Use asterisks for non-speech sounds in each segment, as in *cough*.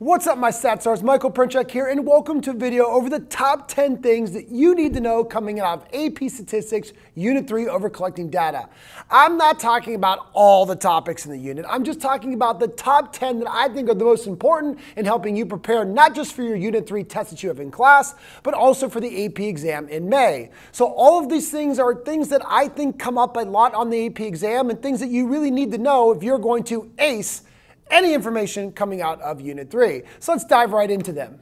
What's up, my stat stars? Michael Porinchak here, and welcome to a video over the top 10 things that you need to know coming out of AP Statistics Unit 3 over collecting data. I'm not talking about all the topics in the unit. I'm just talking about the top 10 that I think are the most important in helping you prepare not just for your Unit 3 test that you have in class, but also for the AP exam in May. So all of these things are things that I think come up a lot on the AP exam and things that you really need to know if you're going to ace any information coming out of Unit 3. So let's dive right into them.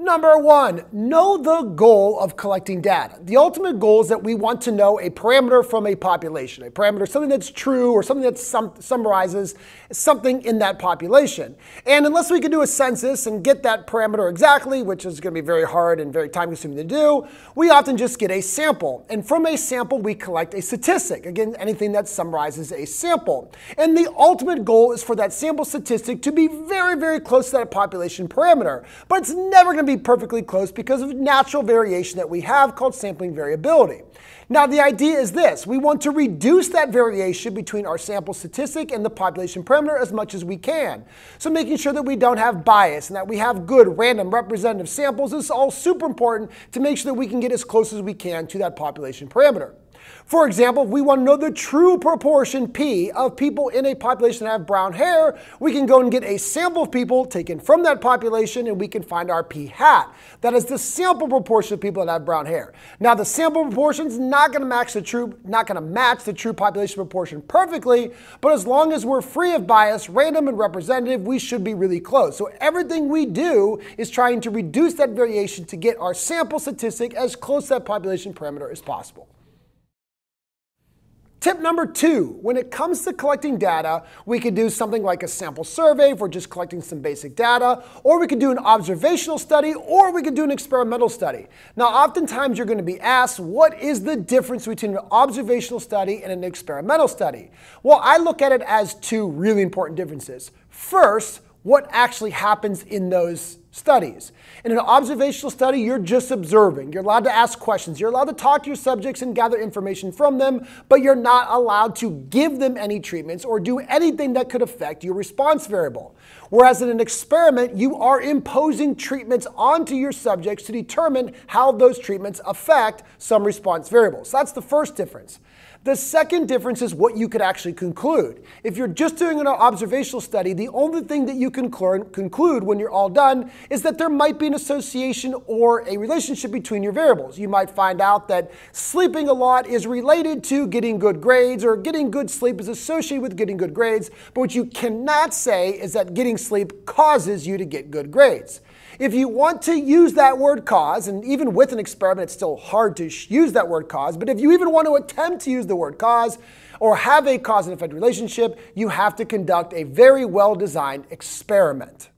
Number one, know the goal of collecting data. The ultimate goal is that we want to know a parameter from a population, a parameter, something that's true or something that sum summarizes something in that population. And unless we can do a census and get that parameter exactly, which is going to be very hard and very time consuming to do, we often just get a sample. And from a sample, we collect a statistic. Again, anything that summarizes a sample. And the ultimate goal is for that sample statistic to be very, very close to that population parameter. But it's never going to be be perfectly close because of natural variation that we have called sampling variability. Now, the idea is this. We want to reduce that variation between our sample statistic and the population parameter as much as we can. So making sure that we don't have bias and that we have good random representative samples is all super important to make sure that we can get as close as we can to that population parameter. For example, if we want to know the true proportion P of people in a population that have brown hair, we can go and get a sample of people taken from that population and we can find our P hat. That is the sample proportion of people that have brown hair. Now the sample proportion is not going to match the true, not going to match the true population proportion perfectly, but as long as we're free of bias, random and representative, we should be really close. So everything we do is trying to reduce that variation to get our sample statistic as close to that population parameter as possible. Tip number two, when it comes to collecting data, we could do something like a sample survey if we're just collecting some basic data, or we could do an observational study, or we could do an experimental study. Now, oftentimes you're going to be asked, what is the difference between an observational study and an experimental study? Well, I look at it as two really important differences. First, what actually happens in those studies. In an observational study, you're just observing. You're allowed to ask questions. You're allowed to talk to your subjects and gather information from them, but you're not allowed to give them any treatments or do anything that could affect your response variable. Whereas in an experiment, you are imposing treatments onto your subjects to determine how those treatments affect some response variables. That's the first difference. The second difference is what you could actually conclude. If you're just doing an observational study, the only thing that you can conclude when you're all done is that there might be an association or a relationship between your variables. You might find out that sleeping a lot is related to getting good grades or getting good sleep is associated with getting good grades, but what you cannot say is that getting sleep causes you to get good grades. If you want to use that word cause, and even with an experiment, it's still hard to use that word cause, but if you even want to attempt to use the word cause or have a cause and effect relationship, you have to conduct a very well designed experiment.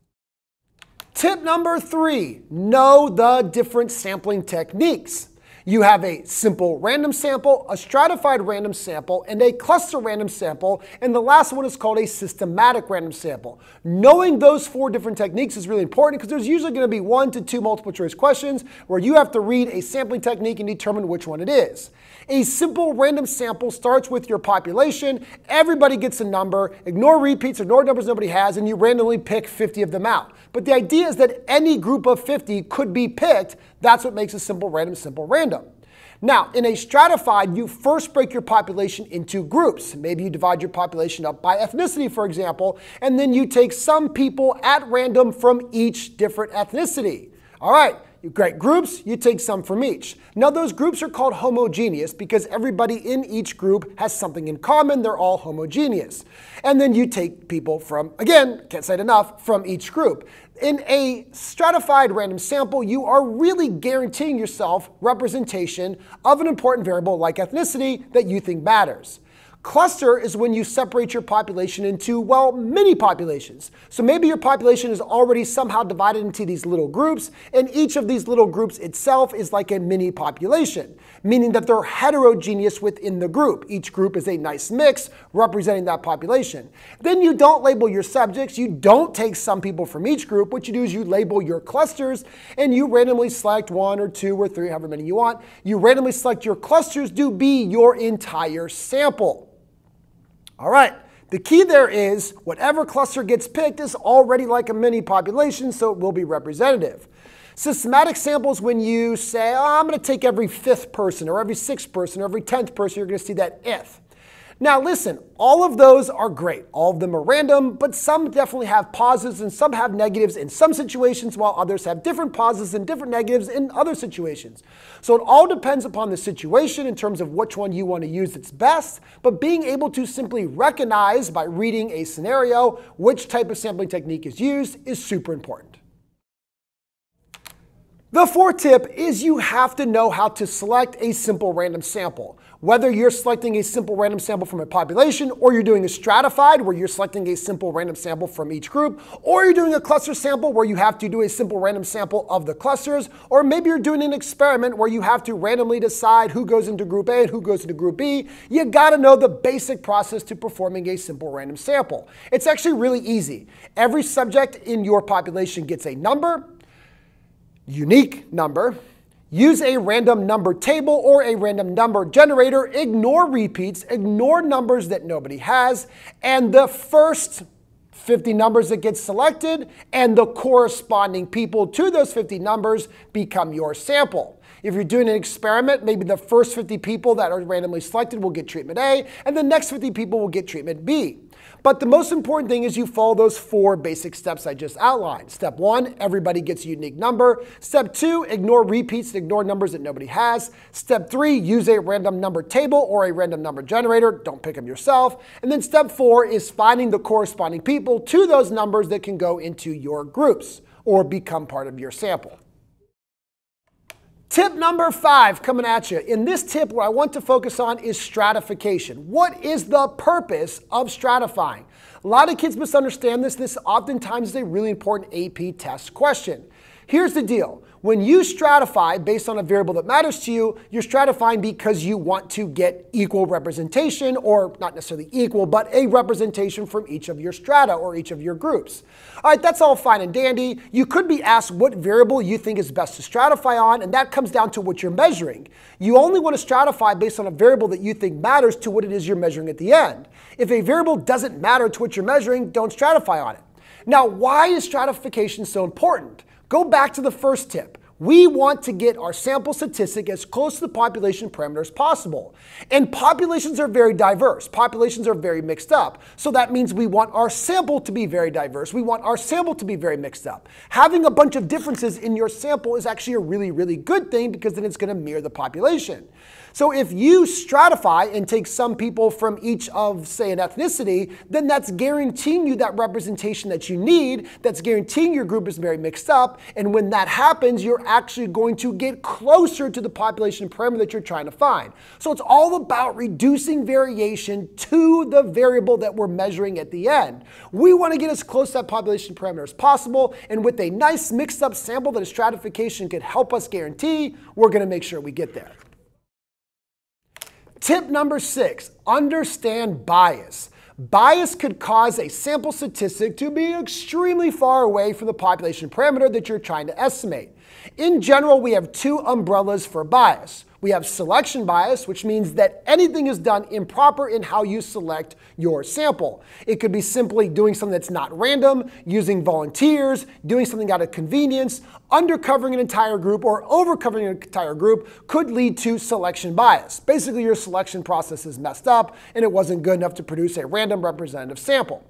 Tip number three know the different sampling techniques. You have a simple random sample, a stratified random sample, and a cluster random sample, and the last one is called a systematic random sample. Knowing those four different techniques is really important because there's usually going to be one to two multiple choice questions where you have to read a sampling technique and determine which one it is. A simple random sample starts with your population, everybody gets a number, ignore repeats, ignore numbers nobody has, and you randomly pick 50 of them out. But the idea is that any group of 50 could be picked. That's what makes a simple random simple random. Now, in a stratified, you first break your population into groups. Maybe you divide your population up by ethnicity, for example, and then you take some people at random from each different ethnicity. All right, you create groups, you take some from each. Now those groups are called homogeneous because everybody in each group has something in common, they're all homogeneous. And then you take people from, again, can't say it enough, from each group. In a stratified random sample, you are really guaranteeing yourself representation of an important variable like ethnicity that you think matters. Cluster is when you separate your population into, well, mini populations. So maybe your population is already somehow divided into these little groups, and each of these little groups itself is like a mini population, meaning that they're heterogeneous within the group. Each group is a nice mix representing that population. Then you don't label your subjects, you don't take some people from each group. What you do is you label your clusters, and you randomly select one or two or three, however many you want. You randomly select your clusters to be your entire sample. All right, The key there is whatever cluster gets picked is already like a mini population, so it will be representative. Systematic samples, when you say, oh, I'm going to take every fifth person or every sixth person or every tenth person, you're going to see that if. Now listen, all of those are great. All of them are random, but some definitely have pauses and some have negatives in some situations while others have different pauses and different negatives in other situations. So it all depends upon the situation in terms of which one you want to use that's best, but being able to simply recognize by reading a scenario which type of sampling technique is used is super important. The fourth tip is you have to know how to select a simple random sample. Whether you're selecting a simple random sample from a population, or you're doing a stratified where you're selecting a simple random sample from each group, or you're doing a cluster sample where you have to do a simple random sample of the clusters, or maybe you're doing an experiment where you have to randomly decide who goes into group A and who goes into group B, you gotta know the basic process to performing a simple random sample. It's actually really easy. Every subject in your population gets a number, unique number, use a random number table or a random number generator, ignore repeats, ignore numbers that nobody has, and the first 50 numbers that get selected and the corresponding people to those 50 numbers become your sample. If you're doing an experiment, maybe the first 50 people that are randomly selected will get treatment A, and the next 50 people will get treatment B. But the most important thing is you follow those four basic steps I just outlined. Step one, everybody gets a unique number. Step two, ignore repeats and ignore numbers that nobody has. Step three, use a random number table or a random number generator. Don't pick them yourself. And then step four is finding the corresponding people to those numbers that can go into your groups or become part of your sample. Tip number five coming at you. In this tip, what I want to focus on is stratification. What is the purpose of stratifying? A lot of kids misunderstand this. This oftentimes is a really important AP test question. Here's the deal. When you stratify based on a variable that matters to you, you're stratifying because you want to get equal representation, or not necessarily equal, but a representation from each of your strata or each of your groups. All right, that's all fine and dandy. You could be asked what variable you think is best to stratify on, and that comes down to what you're measuring. You only want to stratify based on a variable that you think matters to what it is you're measuring at the end. If a variable doesn't matter to what you're measuring, don't stratify on it. Now, why is stratification so important? Go back to the first tip. We want to get our sample statistic as close to the population parameter as possible. And populations are very diverse. Populations are very mixed up. So that means we want our sample to be very diverse. We want our sample to be very mixed up. Having a bunch of differences in your sample is actually a really, really good thing because then it's going to mirror the population. So if you stratify and take some people from each of, say, an ethnicity, then that's guaranteeing you that representation that you need. That's guaranteeing your group is very mixed up. And when that happens, you're actually going to get closer to the population parameter that you're trying to find. So it's all about reducing variation to the variable that we're measuring at the end. We want to get as close to that population parameter as possible. And with a nice mixed up sample that a stratification could help us guarantee, we're going to make sure we get there. Tip number six, understand bias. Bias could cause a sample statistic to be extremely far away from the population parameter that you're trying to estimate. In general, we have two umbrellas for bias. We have selection bias, which means that anything is done improper in how you select your sample. It could be simply doing something that's not random, using volunteers, doing something out of convenience, undercovering an entire group, or overcovering an entire group could lead to selection bias. Basically, your selection process is messed up and it wasn't good enough to produce a random representative sample.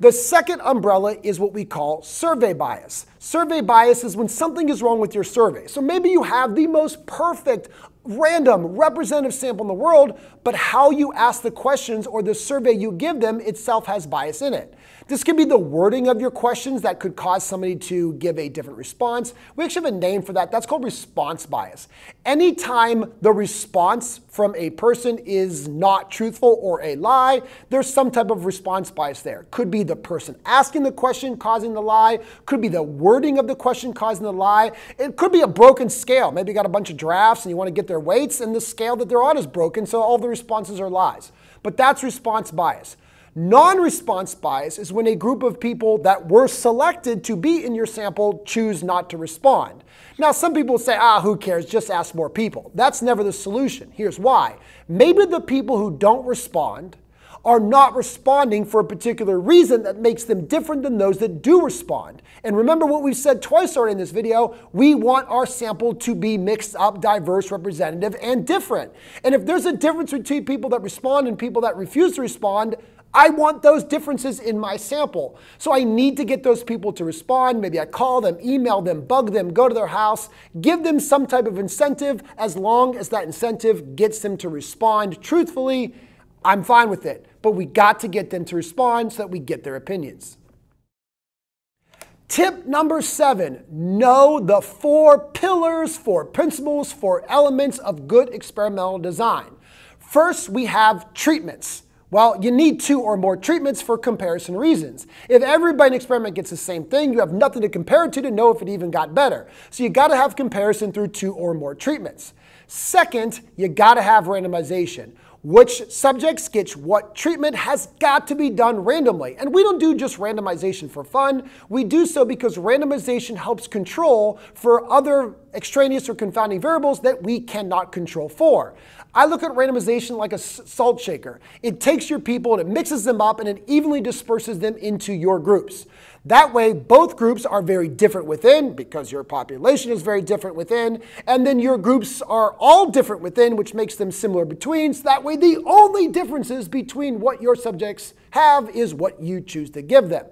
The second umbrella is what we call survey bias. Survey bias is when something is wrong with your survey. So maybe you have the most perfect random representative sample in the world, but how you ask the questions or the survey you give them itself has bias in it. This could be the wording of your questions that could cause somebody to give a different response. We actually have a name for that. That's called response bias. Anytime the response from a person is not truthful or a lie, there's some type of response bias there. Could be the person asking the question causing the lie, could be the wording of the question causing the lie. It could be a broken scale. Maybe you got a bunch of drafts and you want to get their weights and the scale that they're on is broken, so all the responses are lies. But that's response bias. Non-response bias is when a group of people that were selected to be in your sample choose not to respond. Now, some people say, ah, who cares, just ask more people. That's never the solution. Here's why. Maybe the people who don't respond are not responding for a particular reason that makes them different than those that do respond. And remember what we've said twice already in this video, we want our sample to be mixed up, diverse, representative, and different. And if there's a difference between people that respond and people that refuse to respond, I want those differences in my sample. So I need to get those people to respond. Maybe I call them, email them, bug them, go to their house, give them some type of incentive. As long as that incentive gets them to respond truthfully, I'm fine with it. But we got to get them to respond so that we get their opinions. Tip number seven know the four pillars, four principles, four elements of good experimental design. First, we have treatments. Well, you need two or more treatments for comparison reasons. If everybody in experiment gets the same thing, you have nothing to compare it to to know if it even got better. So you got to have comparison through two or more treatments. Second, you got to have randomization which subjects get what treatment has got to be done randomly. And we don't do just randomization for fun. We do so because randomization helps control for other extraneous or confounding variables that we cannot control for. I look at randomization like a salt shaker. It takes your people and it mixes them up and it evenly disperses them into your groups. That way, both groups are very different within because your population is very different within, and then your groups are all different within, which makes them similar between. So that way, the only differences between what your subjects have is what you choose to give them.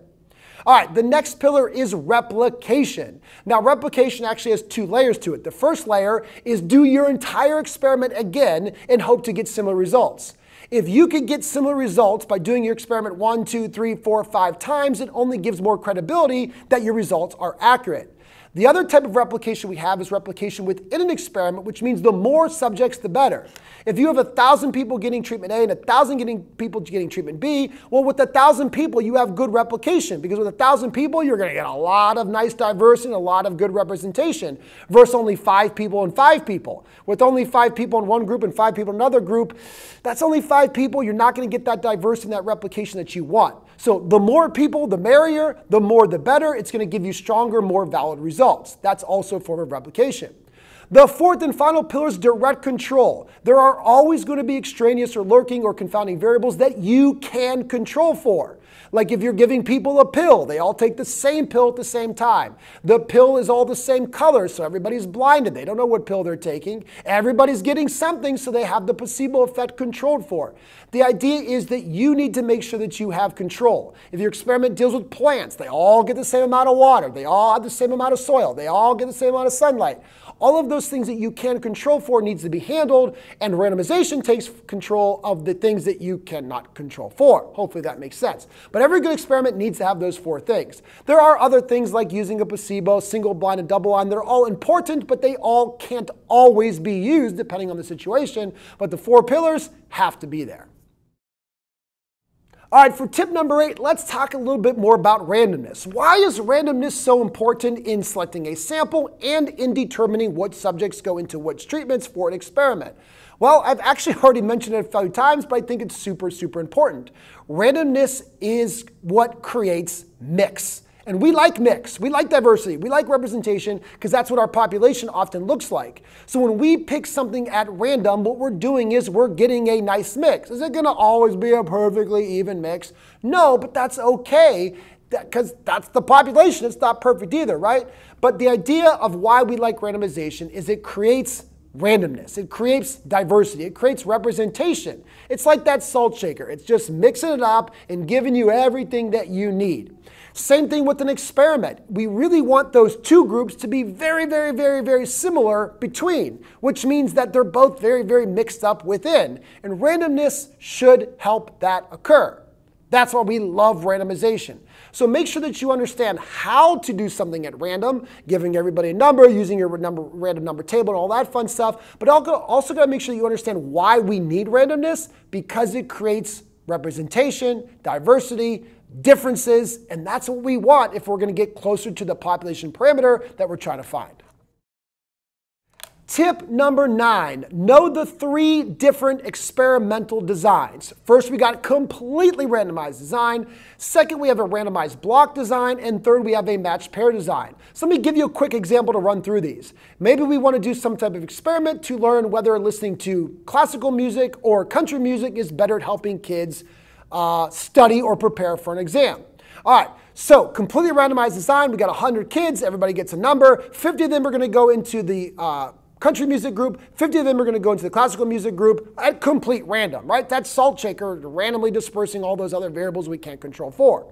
All right, the next pillar is replication. Now, replication actually has two layers to it. The first layer is do your entire experiment again and hope to get similar results. If you could get similar results by doing your experiment one, two, three, four, five times, it only gives more credibility that your results are accurate. The other type of replication we have is replication within an experiment, which means the more subjects, the better. If you have a thousand people getting treatment A and a thousand getting people getting treatment B, well, with a thousand people, you have good replication because with a thousand people, you're going to get a lot of nice diversity and a lot of good representation versus only five people and five people. With only five people in one group and five people in another group, that's only five people. You're not going to get that diversity and that replication that you want. So the more people, the merrier, the more the better. It's going to give you stronger, more valid results. That's also a form of replication. The fourth and final pillar is direct control. There are always going to be extraneous or lurking or confounding variables that you can control for. Like if you're giving people a pill, they all take the same pill at the same time. The pill is all the same color, so everybody's blinded. They don't know what pill they're taking. Everybody's getting something, so they have the placebo effect controlled for. The idea is that you need to make sure that you have control. If your experiment deals with plants, they all get the same amount of water, they all have the same amount of soil, they all get the same amount of sunlight. All of those things that you can control for needs to be handled, and randomization takes control of the things that you cannot control for. Hopefully that makes sense. But every good experiment needs to have those four things. There are other things like using a placebo, single blind, and double blind. They're all important, but they all can't always be used depending on the situation. But the four pillars have to be there. All right, for tip number eight, let's talk a little bit more about randomness. Why is randomness so important in selecting a sample and in determining what subjects go into which treatments for an experiment? Well, I've actually *laughs* already mentioned it a few times, but I think it's super, super important. Randomness is what creates mix. And we like mix, we like diversity, we like representation because that's what our population often looks like. So when we pick something at random, what we're doing is we're getting a nice mix. Is it going to always be a perfectly even mix? No, but that's okay because that, that's the population. It's not perfect either, right? But the idea of why we like randomization is it creates randomness. It creates diversity. It creates representation. It's like that salt shaker. It's just mixing it up and giving you everything that you need. Same thing with an experiment. We really want those two groups to be very, very, very, very similar between, which means that they're both very, very mixed up within. And randomness should help that occur. That's why we love randomization. So make sure that you understand how to do something at random, giving everybody a number, using your number, random number table, and all that fun stuff. But also got to make sure you understand why we need randomness because it creates representation, diversity, differences, and that's what we want if we're going to get closer to the population parameter that we're trying to find. Tip number nine, know the three different experimental designs. First, we got completely randomized design. Second, we have a randomized block design. And third, we have a matched pair design. So let me give you a quick example to run through these. Maybe we want to do some type of experiment to learn whether listening to classical music or country music is better at helping kids uh, study or prepare for an exam. All right, so completely randomized design. We got 100 kids, everybody gets a number. 50 of them are going to go into the uh, country music group, 50 of them are going to go into the classical music group at complete random, right? That's salt shaker randomly dispersing all those other variables we can't control for.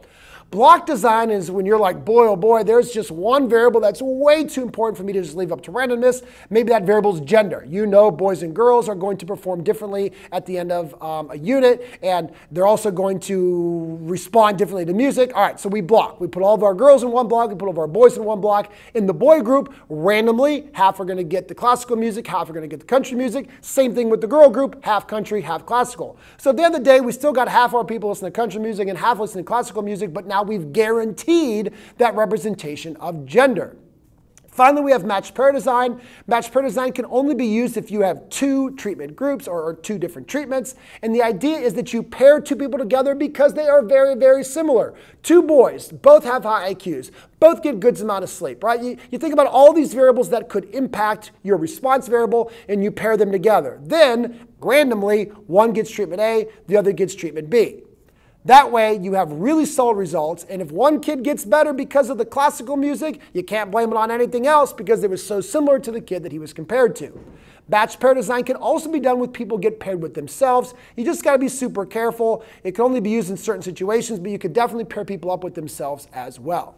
Block design is when you're like, boy, oh boy, there's just one variable that's way too important for me to just leave up to randomness. Maybe that variable is gender. You know, boys and girls are going to perform differently at the end of um, a unit, and they're also going to respond differently to music. All right, so we block. We put all of our girls in one block, we put all of our boys in one block. In the boy group, randomly, half are going to get the classical music, half are going to get the country music. Same thing with the girl group, half country, half classical. So at the end of the day, we still got half our people listening to country music and half listening to classical music, but now now we've guaranteed that representation of gender. Finally, we have matched pair design. Matched pair design can only be used if you have two treatment groups or, two different treatments. And the idea is that you pair two people together because they are very, very similar. Two boys, both have high IQs, both get good amount of sleep, right? You, you think about all these variables that could impact your response variable and you pair them together. Then, randomly, one gets treatment A, the other gets treatment B. That way, you have really solid results. And if one kid gets better because of the classical music, you can't blame it on anything else because it was so similar to the kid that he was compared to. Match pair design can also be done with people get paired with themselves. You just got to be super careful. It can only be used in certain situations, but you could definitely pair people up with themselves as well.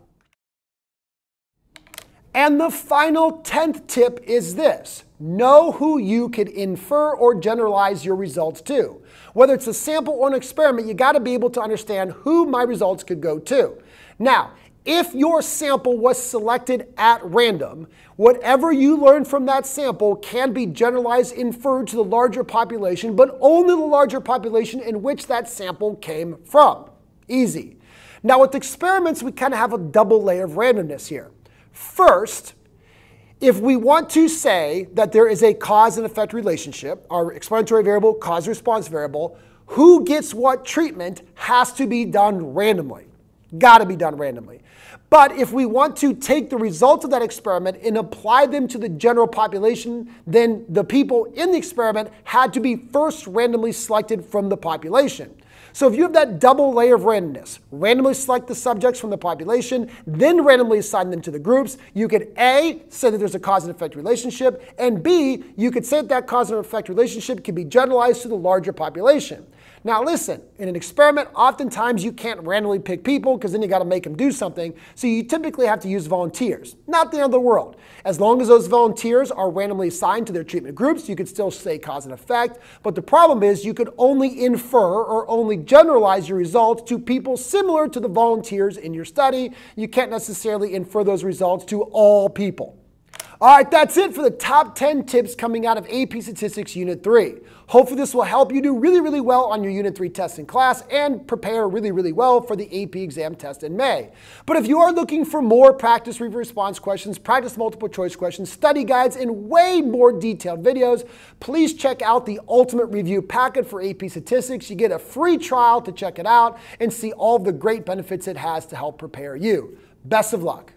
And the final 10th tip is this know who you could infer or generalize your results to. Whether it's a sample or an experiment, you got to be able to understand who my results could go to. Now, if your sample was selected at random, whatever you learn from that sample can be generalized, inferred to the larger population, but only the larger population in which that sample came from. Easy. Now, with experiments, we kind of have a double layer of randomness here. First, if we want to say that there is a cause and effect relationship, our explanatory variable, cause response variable, who gets what treatment has to be done randomly. Got to be done randomly. But if we want to take the results of that experiment and apply them to the general population, then the people in the experiment had to be first randomly selected from the population. So if you have that double layer of randomness, randomly select the subjects from the population, then randomly assign them to the groups, you could A, say that there's a cause and effect relationship, and B, you could say that that cause and effect relationship can be generalized to the larger population. Now listen, in an experiment, oftentimes you can't randomly pick people because then you got to make them do something. So you typically have to use volunteers. Not the end of the world. As long as those volunteers are randomly assigned to their treatment groups, you could still say cause and effect. But the problem is you could only infer or only generalize your results to people similar to the volunteers in your study. You can't necessarily infer those results to all people. All right, that's it for the top 10 tips coming out of AP Statistics Unit 3. Hopefully this will help you do really, really well on your Unit 3 test in class and prepare really, really well for the AP exam test in May. But if you are looking for more practice review response questions, practice multiple choice questions, study guides, and way more detailed videos, please check out the Ultimate Review Packet for AP Statistics. You get a free trial to check it out and see all the great benefits it has to help prepare you. Best of luck.